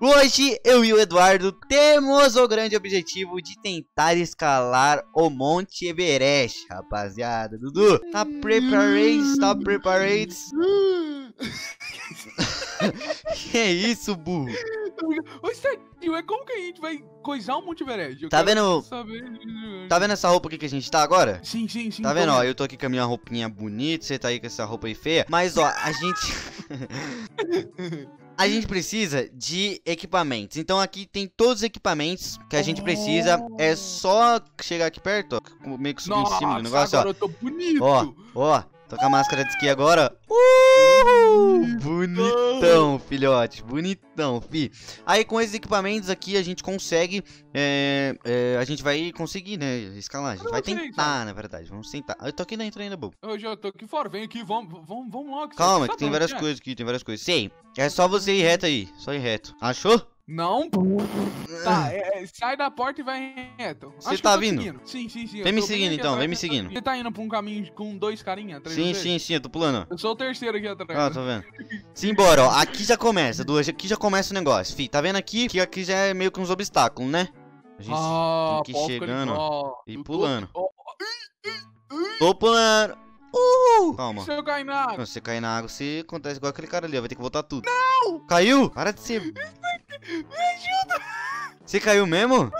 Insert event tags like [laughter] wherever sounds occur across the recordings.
Hoje eu e o Eduardo temos o grande objetivo de tentar escalar o Monte Everest, rapaziada. Dudu, tá prepared? Tá prepared? [laughs] que isso, burro? Ô, Stadinho, é como que a gente vai coisar um Monte Everest? Eu Tá vendo- saber- Tá vendo essa roupa aqui que a gente tá agora? Sim, sim, sim. Tá vendo, ó? Eu tô aqui com a minha roupinha bonita, você tá aí com essa roupa aí feia. Mas, ó, a gente. [laughs] a gente precisa de equipamentos. Então aqui tem todos os equipamentos que a gente precisa. É só chegar aqui perto, ó. Meio que subir em cima do Nossa, negócio, ó. agora eu tô bonito. Ó, ó. Tô com a máscara de esqui agora. Uh! Bonitão, filhote. Bonitão, fi. Aí com esses equipamentos aqui a gente consegue. é, é, a gente vai conseguir, né? Escalar. A gente Eu vai tentar, na verdade. Vamos tentar. Eu tô aqui dentro ainda, bobo. Eu já tô aqui fora, vem aqui, vamos, vamos, vamos logo. Calma, Sabe que tem várias coisas aqui, tem várias coisas. Sei. É só você ir reto aí. Só ir reto. Achou? Não? Tá, é, é, sai da porta e vai reto. Você tá vindo? seguindo. Sim, sim, sim. Vem me seguindo, então, atrás, vem me seguindo. Você tá indo pra um caminho com dois carinha atrás de Sim, sim, sim, eu tô pulando. Eu sou o terceiro aqui atrás. Ah, tô vendo. Simbora, ó. Aqui já começa, Du. Aqui já começa o negócio. Fi, tá vendo aqui? Que aqui já é meio que uns obstáculos, né? A gente Ah, tem que ir chegando, ó, e tô- pulando. Tô pulando. Uh! Calma. Se eu cair na água. Não, Se você cair na água, você acontece igual aquele cara ali, ó. Vai ter que voltar tudo. Não! Caiu? Para de ser. Me ajuda! Você caiu mesmo?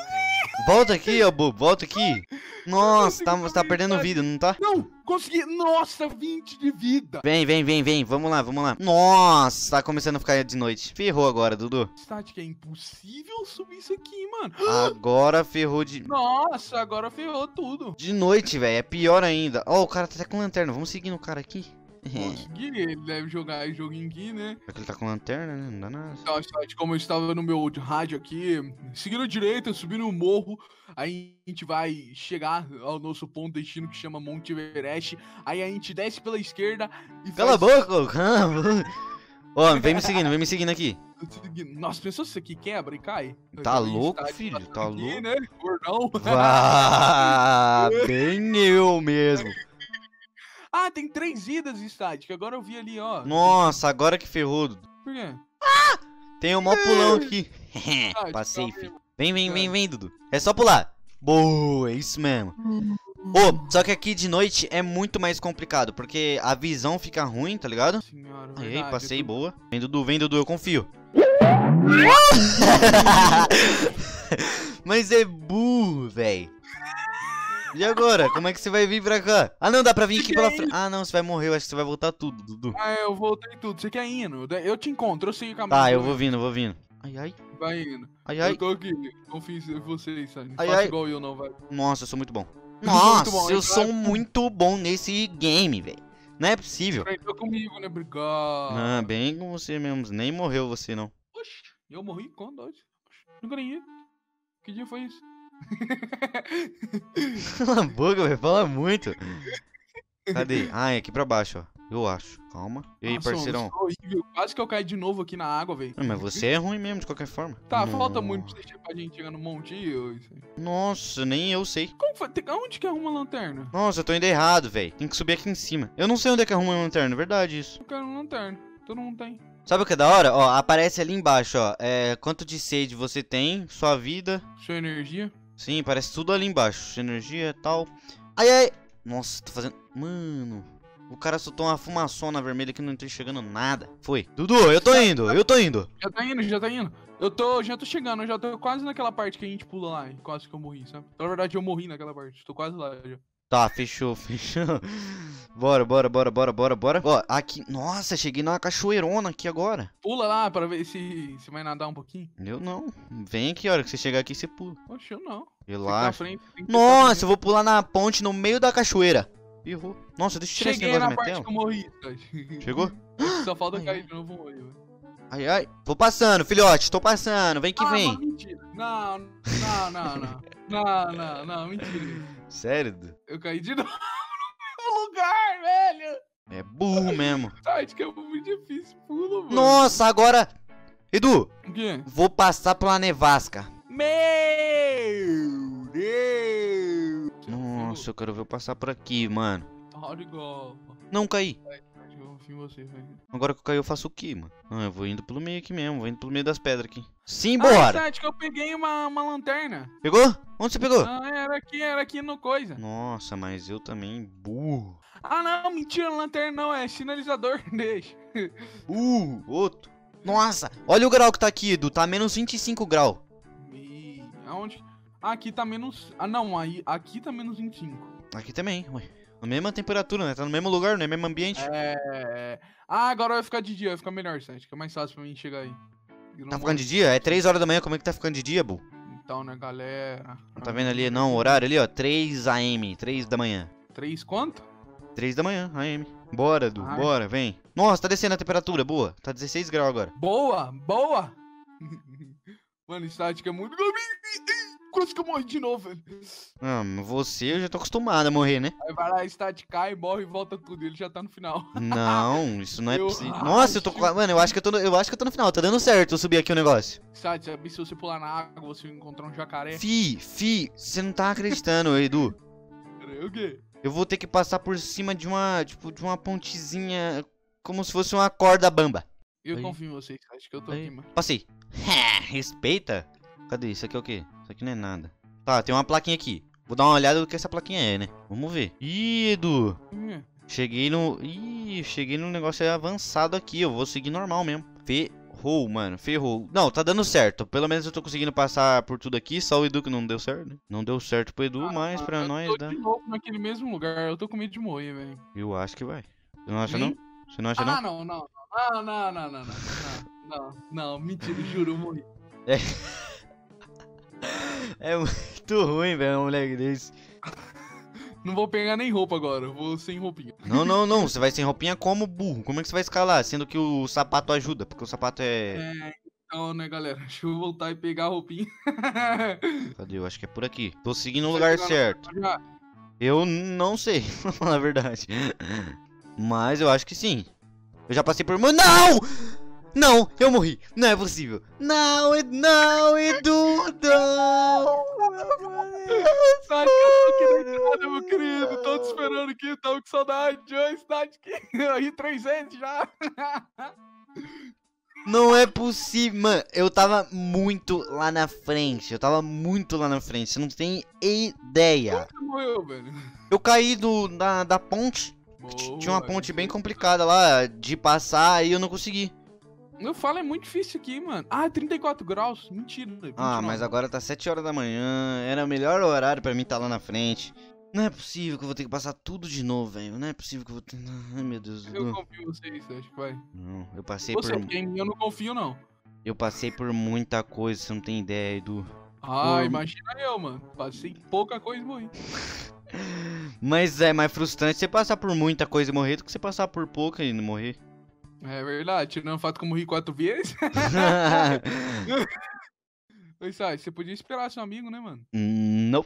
Volta aqui, ó, bobo. Volta aqui. Nossa, tá, tá perdendo vida, não tá? Não, consegui. Nossa, 20 de vida. Vem, vem, vem, vem. Vamos lá, vamos lá. Nossa, tá começando a ficar de noite. Ferrou agora, Dudu. Estática, é impossível subir isso aqui, mano. [gasps] Agora ferrou de. Nossa, agora ferrou tudo. De noite, velho. É pior ainda. Ó, o cara tá até com lanterna. Vamos seguir no cara aqui. Consegui, ele deve jogar joguinho aqui, né? Será que ele tá com lanterna, né? Não dá nada. Então, como eu estava no meu rádio aqui, seguindo direita, subindo o morro, aí a gente vai chegar ao nosso ponto de destino que chama Monte Everest. Aí a gente desce pela esquerda e Cala a faz- boca, ô, cala a boca. Ó, vem me seguindo, vem me seguindo aqui. Nossa, pensou se isso aqui quebra e cai? Tá vi louco, Stat filho? Tá aqui, louco? Né? Gordão. Vá, bem eu mesmo. [laughs] Ah, tem três idas, Static. Agora eu vi ali, ó. Nossa, agora que ferrou. Dudu. Por quê? Tem um mó pulão aqui. [laughs] Ah, Passei, filho. Vem, vem, vem, vem, Dudu. É só pular. Boa, é isso mesmo. Ô, só que aqui de noite é muito mais complicado, porque a visão fica ruim, tá ligado? Senhora, Aí, verdade, passei, tô- boa. Vem, Dudu, vem, Dudu, eu confio. [laughs] Mas é burro, véi. E agora? Como é que você vai vir pra cá? Ah, não, dá pra vir aqui pela frente. Ah, não, você vai morrer, eu acho que você vai voltar tudo, Dudu. Ah, eu voltei tudo. Você quer indo? Eu te encontro, eu sei o caminho. Tá, eu vou vindo, eu vou vindo. Ai, ai, Vai indo. ai, Eu ai. tô aqui. Confio em vocês, sabe? Não Ai, ai. igual eu, não, vai. Nossa, eu sou muito bom. Eu sou muito Nossa, bom, eu sou muito bom nesse game, velho. Não é possível. Aprendeu comigo, né? Obrigado. Ah, bem com você mesmo. Nem morreu você, não. Oxi, eu morri quando? Oxi, Nunca nem ia. Que dia foi isso? Cala a boca, velho. Fala muito. Cadê? Ah, é aqui pra baixo, ó. Eu acho. Calma. E aí, Nossa, parceirão? horrível. Quase que eu caí de novo aqui na água, velho. Mas você é ruim mesmo, de qualquer forma. Tá, falta muito pra você- pra gente chegar no monte. eu-. Nossa, nem eu sei. Como foi? Onde que arruma a lanterna? Nossa, eu tô indo errado, velho. Tem que subir aqui em cima. Eu não sei onde é que arruma a lanterna, é verdade isso. Eu quero uma lanterna. Todo mundo tem. Sabe o que é da hora? Ó, aparece ali embaixo, ó. É, quanto de sede você tem, sua vida. Sua energia. Sim, parece tudo ali embaixo. Energia e tal. Ai, ai. Nossa, tô fazendo... Mano... O cara soltou uma fumaçona vermelha que não tá chegando nada. Foi. Dudu, eu tô indo, eu tô indo. Já tá indo, já tá indo. Eu tô, já tô chegando, já tô quase naquela parte que a gente pula lá. Quase que eu morri, sabe? Na verdade, eu morri naquela parte. Tô quase lá já. Tá, fechou, [laughs] fechou. Bora, bora, bora, bora, bora, bora. Ó, aqui... Nossa, cheguei numa cachoeirona aqui agora. Pula lá pra ver se, se vai nadar um pouquinho. Eu não. Vem aqui, a hora que você chegar aqui, você pula. Oxe, eu não. Relaxa. frente, Nossa, eu vou pular na ponte no meio da cachoeira. Errou. Nossa, deixa eu tirar esse Cheguei negócio da na parte tela. que eu morri. Chegou? [laughs] Só falta Ai, cair ai. de novo vou morrer. velho. Ai, ai. Tô passando, filhote, tô passando. Vem que ah, vem. Não, mentira. Não, não, não, não. Não, não, não, mentira. Sério? Eu caí de [laughs] novo no lugar, velho. É burro mesmo. [laughs] Que é muito difícil. Pula, mano. Nossa, agora. Edu, O quê? vou passar pela nevasca. Meu Deus! Nossa, eu quero ver eu passar por aqui, mano. Go? Não caí. Confio em você, velho. Agora que eu caí, eu faço o quê, mano? Ah, eu vou indo pelo meio aqui mesmo, vou indo pelo meio das pedras aqui. Ah, Simbora! Sete, que eu peguei uma, uma lanterna. Pegou? Onde você pegou? Ah, era aqui, era aqui no coisa. Nossa, mas eu também, burro. Ah, não, mentira, lanterna não, é sinalizador, [laughs] deixa. Uh, outro. Nossa, olha o grau que tá aqui, Edu, tá menos 25 grau. E aonde? Ah, aqui tá menos... Ah, não, aí, aqui tá menos 25. Aqui também, ué. A mesma temperatura, né? Tá no mesmo lugar, no mesmo ambiente. É... Ah, agora vai ficar de dia, vai ficar melhor, Sete, que é mais fácil pra mim chegar aí. Tá ficando de dia? É 3 horas da manhã, como é que tá ficando de dia, bu? Então, né, galera? Tá vendo ali? Não, o horário ali, ó. 3 AM, 3 da manhã. Três quanto? 3 da manhã, AM. Bora, Edu, Ai. bora, vem. Nossa, tá descendo a temperatura, boa. Tá 16 graus agora. Boa, boa! [laughs] Mano, estática é muito... Quase que eu morri de novo, velho. Ah, mas você eu já tô acostumado a morrer, né? Aí vai lá, estática cai, morre e volta tudo. Ele já tá no final. Não, isso não é [laughs] Eu possível. Nossa, eu tô. acho. Mano, eu acho que eu tô no, eu acho que eu tô no final. Tá dando certo eu subir aqui o negócio. Sabe, sabe, se você pular na água, você encontrar um jacaré. Fi, fi, você não tá acreditando, Edu. O quê? Eu vou ter que passar por cima de uma, tipo, de uma pontezinha, como se fosse uma corda bamba. Eu Aí. confio em vocês, acho que eu tô Aí. aqui, mano. Passei. [laughs] Respeita? Cadê? Isso aqui é o quê? Isso aqui não é nada. Tá, tem uma plaquinha aqui. Vou dar uma olhada do que essa plaquinha é, né? Vamos ver. Ih, Edu! Hum. Cheguei no... Ih, cheguei no negócio avançado aqui. Eu vou seguir normal mesmo. Ferrou, mano. Ferrou. Não, tá dando certo. Pelo menos eu tô conseguindo passar por tudo aqui. Só o Edu que não deu certo, né? Não deu certo pro Edu, ah, mas pra nós... Eu tô dá... de novo naquele mesmo lugar. Eu tô com medo de morrer, velho. Eu acho que vai. Você não acha, não? Você não acha, não? Ah, não, não. Não, ah, não, não, não, não. Não, não, não, não. mentira. Juro, eu morri. É... [laughs] muito ruim, velho, um moleque desse. Não vou pegar nem roupa agora, vou sem roupinha. Não, não, não. [laughs] Você vai sem roupinha como burro. Como é que você vai escalar? Sendo que o sapato ajuda, porque o sapato é. É, então, né, galera, deixa eu voltar e pegar a roupinha. [laughs] Cadê? Eu acho que é por aqui. Tô seguindo o lugar pegar certo. Já. Eu não sei, pra falar a verdade. Mas eu acho que sim. Eu já passei por. Não! Não, eu morri. Não é possível. Não, Edu, não, Edu, não. Sai, que entrada, meu querido, tô te esperando aqui, tava com saudade, oi, eu ri três vezes já. [laughs] Não é possível, mano. Eu tava muito lá na frente. Eu tava muito lá na frente. Você não tem ideia. Morreu, velho. Eu caí do, da, da ponte. Tinha uma Boa, ponte bem aí. complicada lá de passar e eu não consegui. Eu falo, é muito difícil aqui, mano. Ah, 34 graus. Mentira. Ah, 29. mas agora tá 7 horas da manhã. Era o melhor horário pra mim estar lá na frente. Não é possível que eu vou ter que passar tudo de novo, velho. Não é possível que eu vou ter. Ai, meu Deus. Eu Não, confio em vocês, acho que vai. Não, eu passei Você, por. porque em mim eu não confio, não. Eu passei por muita coisa, você não tem ideia, Edu. Ah, imagina eu, mano. Passei pouca coisa e morri. [laughs] Mas é mais frustrante você passar por muita coisa e morrer do que você passar por pouca e não morrer. É verdade, tirando o fato que eu morri quatro vezes. [laughs] Oi, Sai, você podia esperar seu amigo, né, mano? não.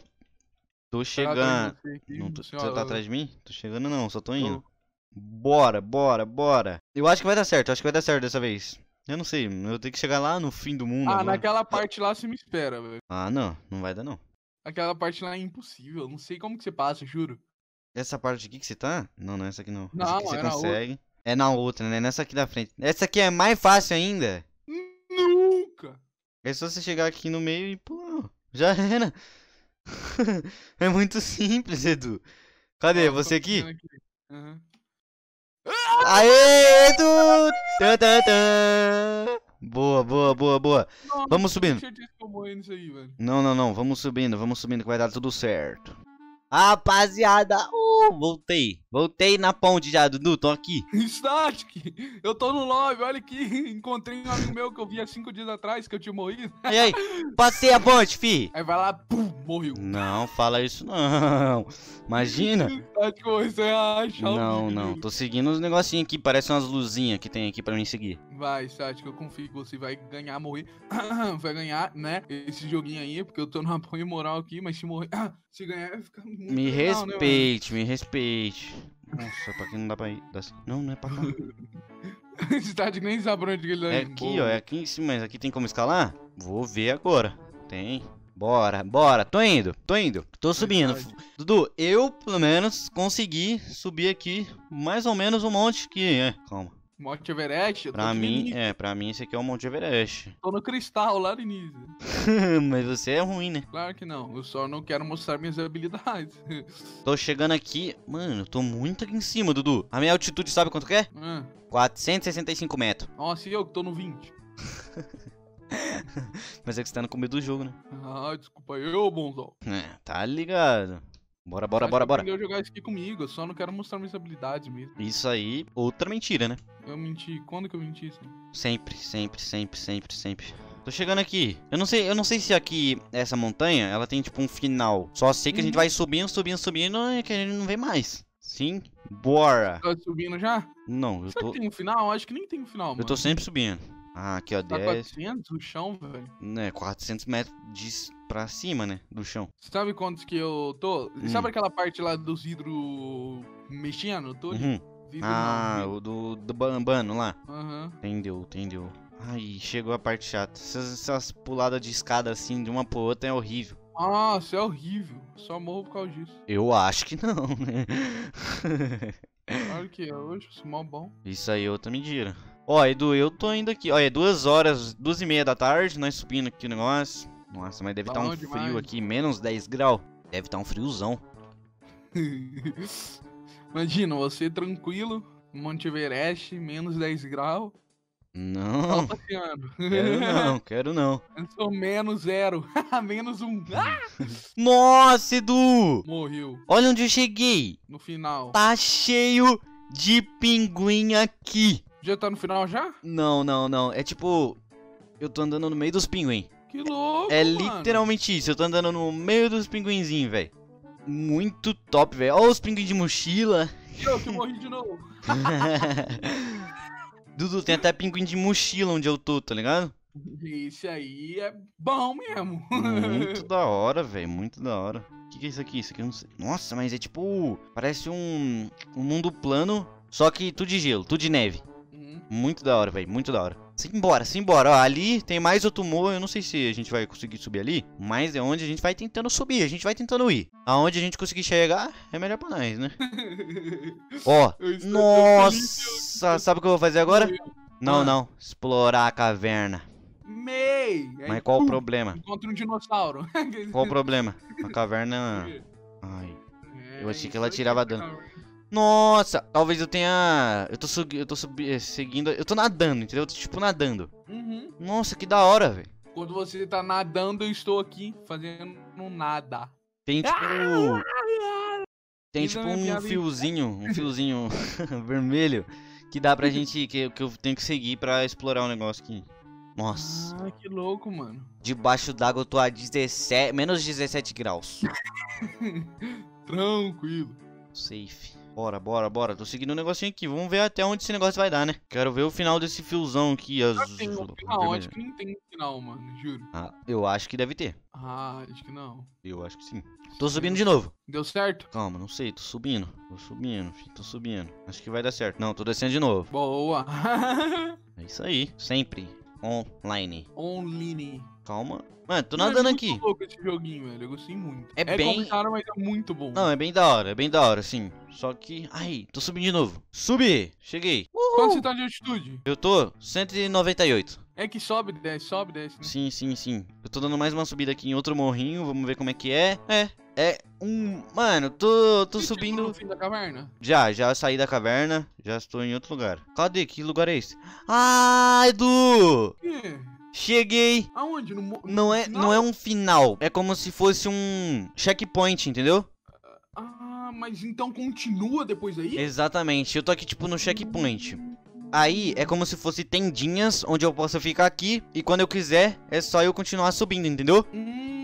Tô atrás chegando. Não tô... Você tá atrás de mim? Tô chegando não, só tô indo. Bora, bora, bora. Eu acho que vai dar certo, eu acho que vai dar certo dessa vez. Eu não sei, eu tenho que chegar lá no fim do mundo Ah, agora. naquela parte lá você me espera, velho. Ah, não, não vai dar não. Aquela parte lá é impossível. Não sei como que você passa, juro. Essa parte aqui que você tá? Não, não é essa aqui não. essa Não, aqui você na outra. É na outra, né? Nessa aqui da frente. Essa aqui é mais fácil ainda. Nunca! É só você chegar aqui no meio e pô, já era. [laughs] é muito simples, Edu. Cadê? Ó, Você aqui? vendo Aham. Aê, Edu! Tã, tã, tã. Boa, boa, boa, boa. Nossa, Vamos subindo. aí. Não, não, não. Vamos subindo, vamos subindo que vai dar tudo certo. Rapaziada, uh, voltei. Voltei na ponte já, Dudu. Tô aqui. Static! Eu tô no lobby, olha aqui. Encontrei um amigo meu que eu vi há cinco dias atrás que eu tinha morrido. E aí? Passei a ponte, fi. Aí vai lá, pum, morreu. Não, fala isso não. Imagina. [laughs] Static, você acha Não, não. Tô seguindo uns negocinhos aqui. Parece umas luzinhas que tem aqui pra mim seguir. Vai, Static, eu confio que você vai ganhar, morrer. [clears throat] vai ganhar, né? Esse joguinho aí, porque eu tô no apoio [laughs] moral aqui, mas se morrer. [clears throat] se ganhar, vai ficar muito Me legal, né, respeite, me respeite. Nossa, pra aqui não dá pra ir. Não, não é pra cá. [laughs] Static nem sabe onde ele tá É indo. aqui, ó. É aqui em cima. Mas aqui tem como escalar? Vou ver agora. Tem. Bora, bora. Tô indo, tô indo. Tô subindo. Verdade. Dudu, eu, pelo menos, consegui subir aqui mais ou menos um monte que... É, calma. Monte Everest, eu Pra mim, início, é, pra mim esse aqui é o Monte Everest. [laughs] Tô no cristal lá no início. [laughs] Mas você é ruim, né? Claro que não, eu só não quero mostrar minhas habilidades. [laughs] Tô chegando aqui... Mano, eu tô muito aqui em cima, Dudu. A minha altitude sabe quanto que é? Ah, 465 metros. Nossa, e eu que tô no 20. Mas é que você tá no começo do jogo, né? Ah, desculpa eu, bonzão. É, tá ligado. Bora, bora, bora, bora. a jogar isso aqui comigo, eu só não quero mostrar minhas habilidades mesmo. Isso aí, outra mentira, né? Eu menti, quando que eu menti isso? Sempre, sempre, sempre, sempre, sempre. Tô chegando aqui. Eu não sei, eu não sei se aqui essa montanha, ela tem tipo um final. Só sei que a gente Uhum. vai subindo, subindo, subindo e que a gente não vê mais. Sim? Bora. Tá subindo já? Não, eu Será tô que tem um final? Acho que nem tem um final, mano. eu tô sempre subindo. Ah, aqui ó, Tá 10, 400 o chão, velho. né, 400 metros de pra cima, né, do chão. Sabe quantos que eu tô? Hum. Sabe aquela parte lá dos vidros mexendo? Tô. Uhum. Vidro Ah, não, o do, do bambano lá. Aham. Entendeu, entendeu. Ai, chegou a parte chata. Essas, essas puladas de escada assim, de uma pra outra, é horrível. Nossa, é horrível. Só morro por causa disso. Eu acho que não, né? [laughs] Claro que é hoje, eu sou mal bom. Isso aí é outra mentira. Ó, Edu, eu tô indo aqui. Ó, é duas horas, duas e meia da tarde, nós subindo aqui o negócio. Nossa, mas deve estar Bom um frio demais. aqui, menos 10 graus. Deve estar um friozão. [laughs] Imagina, você tranquilo, Monte Everest, menos 10 graus, Não, quero não, quero não. [laughs] Eu sou menos zero, [laughs] menos um. Ah, Nossa, Edu! morreu Olha onde eu cheguei. no final. Tá cheio de pinguim aqui. Já tá no final já? Não, não, não. É tipo. Eu tô andando no meio dos pinguim. Que louco, É mano. literalmente isso. Eu tô andando no meio dos pinguinzinhos, velho. Muito top, velho. Olha os pinguins de mochila. Eu que morri de novo. [laughs] Dudu, tem até pinguim de mochila onde eu tô, tá ligado? Esse aí é bom mesmo. Muito [laughs] da hora, velho. Muito da hora. O que, que é isso aqui? Isso aqui eu não sei. Nossa, mas é tipo. Parece um. Um mundo plano. Só que tudo de gelo, tudo de neve. Muito da hora, velho. Muito da hora. Simbora, simbora. Ó, ali tem mais outro morro. Eu não sei se a gente vai conseguir subir ali. Mas é onde a gente vai tentando subir. A gente vai tentando ir. Aonde a gente conseguir chegar, é melhor pra nós, né? [laughs] Ó. Nossa, sabe o que eu vou fazer agora? Não, Ah. não. Explorar a caverna. Mei! Mas qual o problema? Encontra um dinossauro. Qual o problema? A [laughs] caverna. Ai. Eu achei que ela tirava dano. Nossa, talvez eu tenha. Eu tô, subi... eu tô subi... eh, seguindo. Eu tô nadando, entendeu? Eu tô tipo nadando. Uhum. Nossa, que da hora, velho. Quando você tá nadando, eu estou aqui fazendo nada. Tem [laughs] tipo. Tem Fiz a tipo minha um fiozinho, um fiozinho [laughs] vermelho que dá pra gente. Que, que eu tenho que seguir pra explorar o negócio aqui. Nossa, Ah, que louco, mano. debaixo d'água eu tô a 17. Menos 17 graus. [laughs] Tranquilo. Safe. Bora, bora, bora. Tô seguindo um negocinho aqui. Vamos ver até onde esse negócio vai dar, né? Quero ver o final desse fiozão aqui. Ah, tem um final, acho que não tem final, mano, juro. Ah, eu acho que deve ter. Ah, acho que não. Eu acho que sim. Tô subindo de novo. Deu certo? Calma, não sei. Tô subindo. Tô subindo, filho. Tô subindo. Acho que vai dar certo. Não, tô descendo de novo. Boa. [laughs] É isso aí. Sempre. Online. Online. Calma. Mano, tô Mano, nadando é aqui. louco esse joguinho, velho. Eu gostei muito. É bem- complicado, mas é muito bom. Não, é bem da hora. É bem da hora, sim. Só que... Ai, tô subindo de novo. Subi. Cheguei. Quanto você tá de altitude? Eu tô 198. É que sobe, desce, sobe, desce, né? Sim, sim, sim. Eu tô dando mais uma subida aqui em outro morrinho. Vamos ver como é que é. É. É um... Mano, tô, tô Você subindo... no fim da caverna? Já, já saí da caverna. Já estou em outro lugar. Cadê? Que lugar é esse? Ah, Edu! Que? Cheguei! Aonde? No, Não é, final? não é um final. É como se fosse um checkpoint, entendeu? Ah, mas então continua depois aí? Exatamente. Eu tô aqui, tipo, no checkpoint. Aí é como se fosse tendinhas onde eu posso ficar aqui e quando eu quiser é só eu continuar subindo, entendeu? Hum,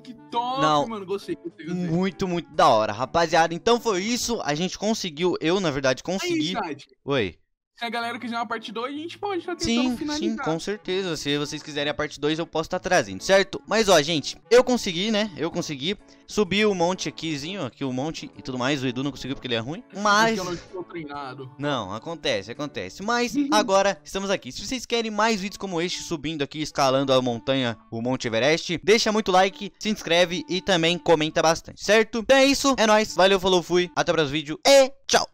que top, Não. mano. Gostei, gostei, gostei. Muito, muito da hora, rapaziada. Então foi isso. A gente conseguiu, eu na verdade Aí, consegui. Sade, Oi. Se a galera quiser uma parte 2, a gente pode estar tentando Sim, sim, finalizar. com certeza. Se vocês quiserem a parte 2, eu posso estar trazendo, certo? Mas ó, gente, eu consegui, né? Eu consegui subir o monte aquizinho, aqui o monte e tudo mais. O Edu não conseguiu porque ele é ruim. Mas. Porque eu não estou treinado. Não, acontece, acontece. Mas agora estamos aqui. Se vocês querem mais vídeos como este, subindo aqui, escalando a montanha, o Monte Everest, deixa muito like, se inscreve e também comenta bastante, certo? Então é isso, é nóis, valeu, falou, fui, até o próximo vídeo e tchau!